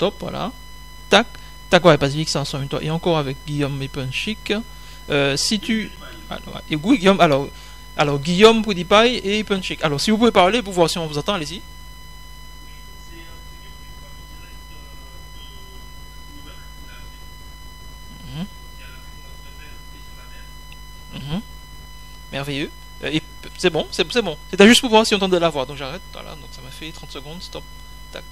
Stop, voilà. Tac. Tac, ouais, Pacifique, ça en toi. Et encore avec Guillaume et Punchik. Euh, si tu. Alors, et Guillaume, alors, alors Guillaume, Poudipaille et Punchik. Alors, si vous pouvez parler pour voir si on vous attend, allez-y. Mhm. Mhm. Merveilleux. Euh, et c'est bon, c'est bon. C'était juste pour voir si on entendait la voix. Donc j'arrête. Voilà, donc ça m'a fait 30 secondes. Stop. Tac.